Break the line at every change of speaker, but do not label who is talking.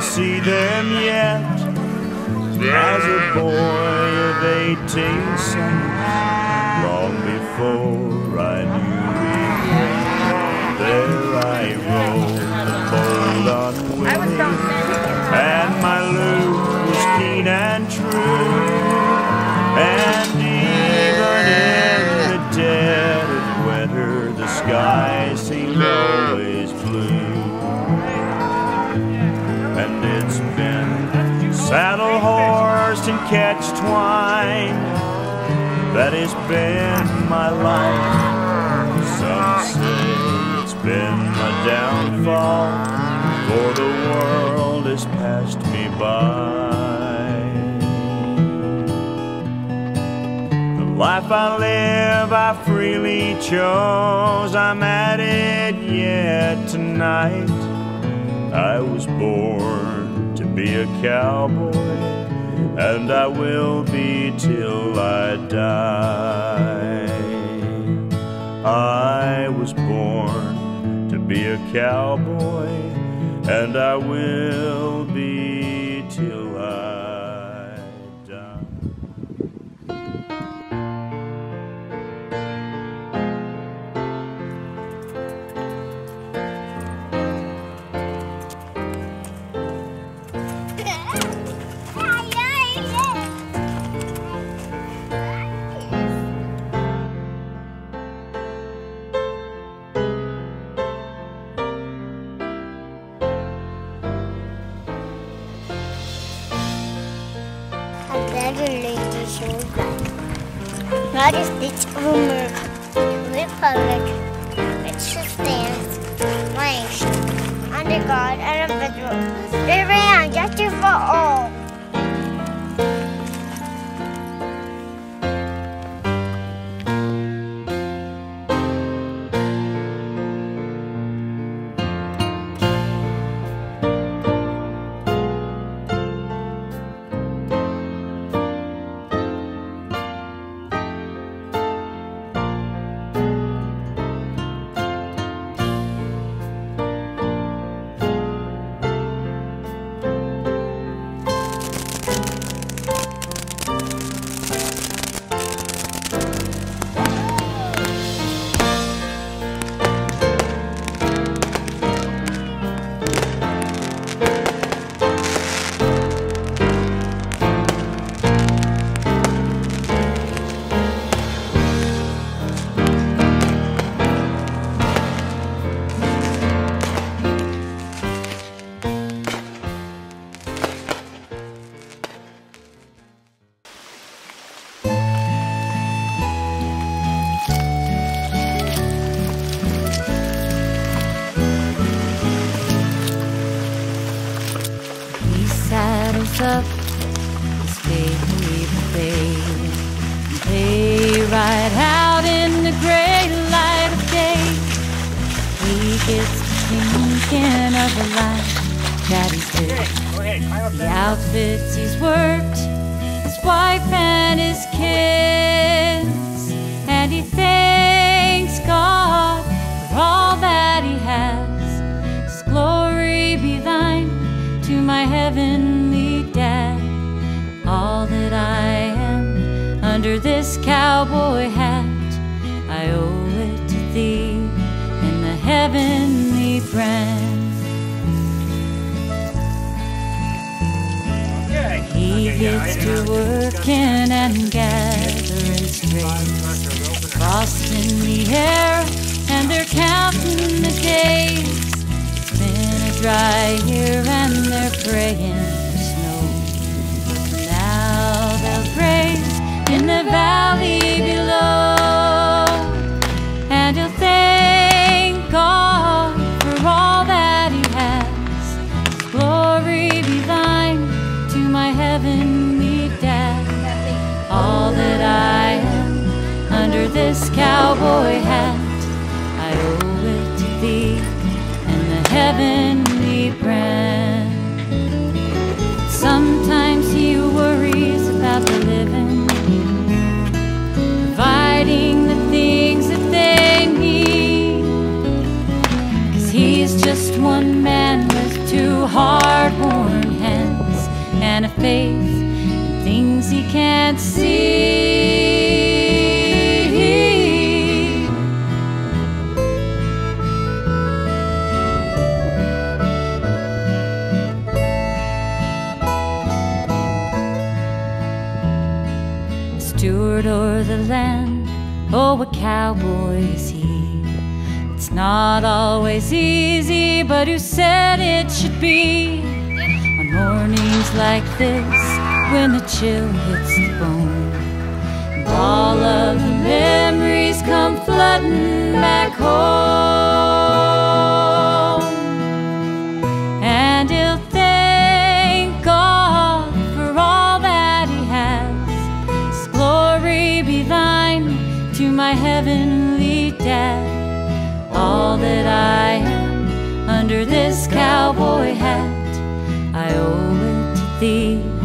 see them yet. As a boy of eighteen, son, long before I knew it, there I rode catch twine that has been my life. Some say it's been my downfall, for the world has passed me by. The life I live, I freely chose. I'm at it yet tonight. I was born to be a cowboy, and I will be till I die. I was born to be a cowboy, and I will be
United States of America, Republic, which stands nation, under God and individual, liberty and justice for all.
Up his favorite babe and ride out in the great light of day. He gets thinking of the life that he's lived, the outfits he's worked, his wife and his kids, and he thanks this cowboy hat, I owe it to thee and the heavenly brand. He gets to working and gathering strays, frost in the air, and they're counting the days. It's been a dry year and they're praying valley below, and he'll thank God for all that he has. Glory be thine to my heavenly dad. All that I am under this cowboy hat, faith in things he can't see. Steward o'er the land, oh, a cowboy is he. It's not always easy, but who said it should be? Mornings like this, when the chill hits the bone, all of the memories come flooding back home. And he'll thank God for all that he has. His glory be thine to my heavenly dad. All that I am under this cowboy hat, thee